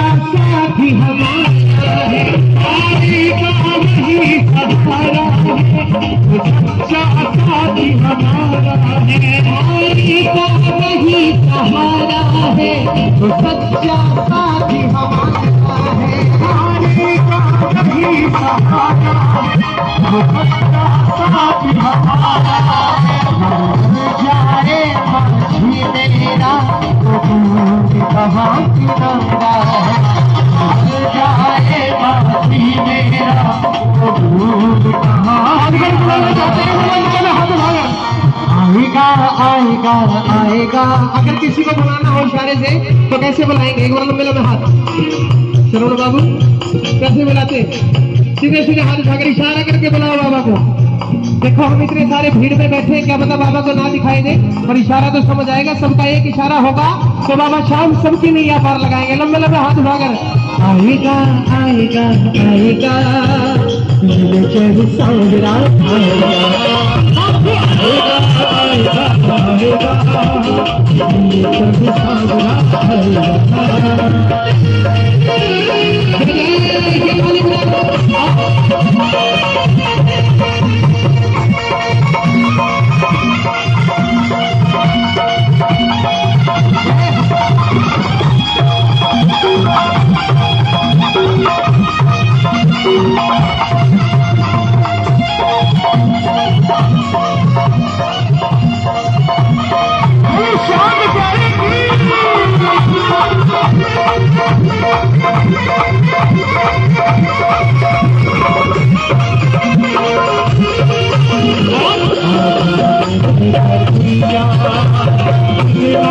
साथी हमारा है आएगा वही सहारा है सच्चा साथी हमारा है आएगा वही सहारा है सच्चा साथी हमारा है आएगा वही सहारा है सच्चा साथी हमारा जाए माझी मेरा तो कहाँ है? जाए माझी मेरा तो आएगा आएगा आएगा। अगर किसी को बुलाना हो इशारे से तो कैसे बुलाएँगे? एक बार मेला में हाथ। श्रवण बाबू, कैसे बुलाते सीधे सीधे हाथ उठाकर इशारा करके बुलाओ बाबा को। देखो हम इतने सारे भीड़ में बैठे क्या मतलब बाबा को ना दिखाई दे? पर इशारा तो समझ आएगा, सबका एक इशारा होगा तो बाबा शाम सबकी नैया पार लगाएँगे। लंबे लंबे हाथ उठाकर, आएगा आएगा आएगा आएगा। आएगा आएगा आएगा।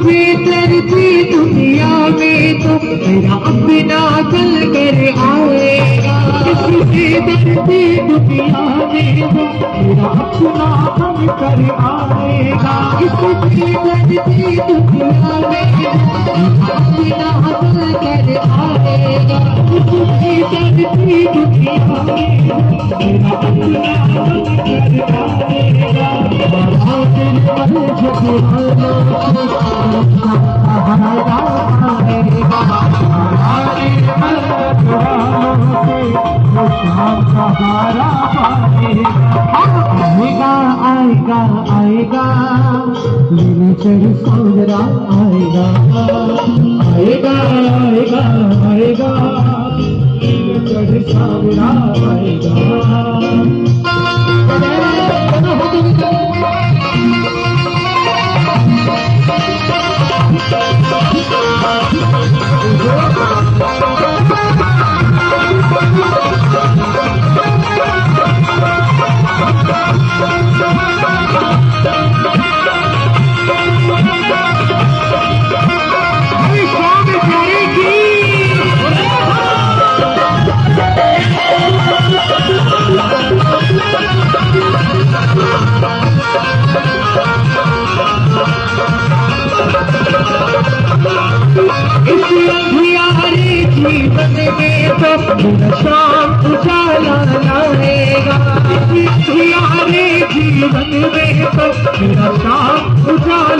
इस बेदर्दी दुनिया में तो मेरा अपना चल कर आएगा इस बेदर्दी दुनिया में तो मेरा अपना हम कर आएगा इस बेदर्दी दुनिया में तो मेरा अपना चल कर आएगा इस बेदर्दी दुनिया में तो मेरा अपना हम कर आएगा आएगा आएगा मेरे आएगा आएगा आएगा आएगा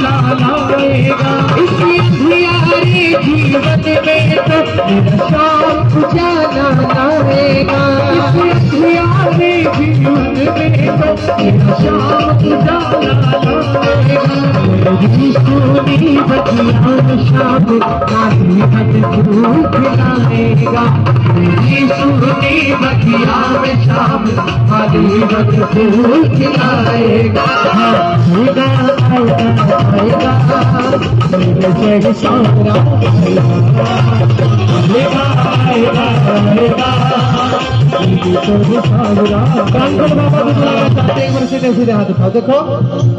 उजाला लाएगा तुम्हारे जीवन में तो शाम उजाला लाएगा तुम्हारे जीवन में तो लाएगा सोनी धूप लाएगा मेरी सोनी बतिया में शाम आएगा आएगा आएगा आएगा आएगा आएगा देखो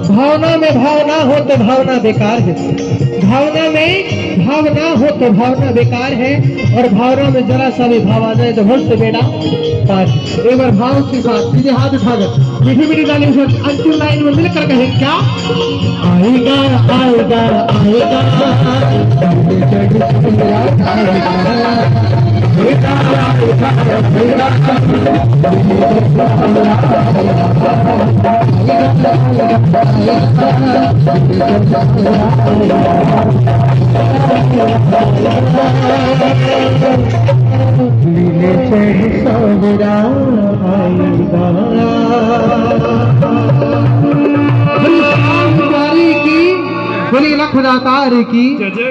भावना में भावना हो तो भावना बेकार है भावना में भावना हो तो भावना बेकार है और भावना में जरा सा भी भाव आ जाए तो होश बेटा पार एक बार भाव के साथ सीधे हाथ उठाकर मीठी मीठी गाली से अंतिम लाइन में मिलकर कहे क्या आएगा आएगा आएगा लीले चढ़ सावरा की बोली लखदातार की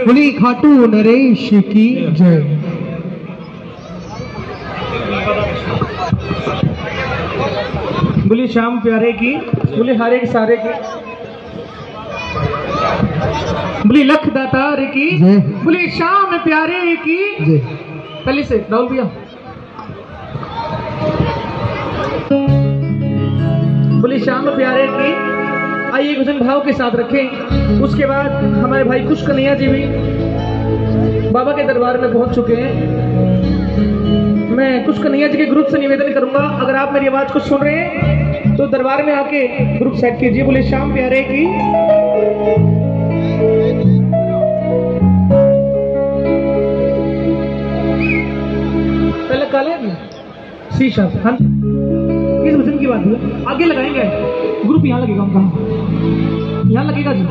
बोली खाटू नरेश की जय। बोली शाम प्यारे की बोली हरे के सारे की। बोली लख दातार की बोली शाम प्यारे की। पहले से राहुल भैया। बोली शाम प्यारे की आइए भजन भाव के साथ रखें। उसके बाद हमारे भाई कुछ कन्हैया जी भी बाबा के दरबार में पहुँच चुके हैं। मैं कुछ कन्हैया जी के ग्रुप से निवेदन करूँगा। अगर आप मेरी आवाज़ को सुन रहे हैं तो दरबार में आके ग्रुप सेट कीजिए। बोले शाम प्यारे की पहले काले शीशा हाँ किस वज़न की बात है। आगे लगाएँगे। ग्रुप यहाँ लगेगा कहाँ यहाँ लगेगा जी।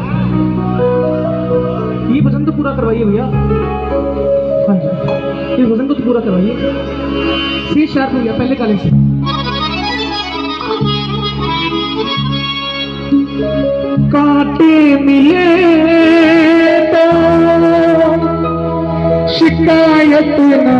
ये वज़न तो पूरा करवाइए भैया। हाँ जी ये वज़न को तो पूरा करवाइए सी शार्प हो गया, पहले काले से। कांटे मिले तो शिकायत न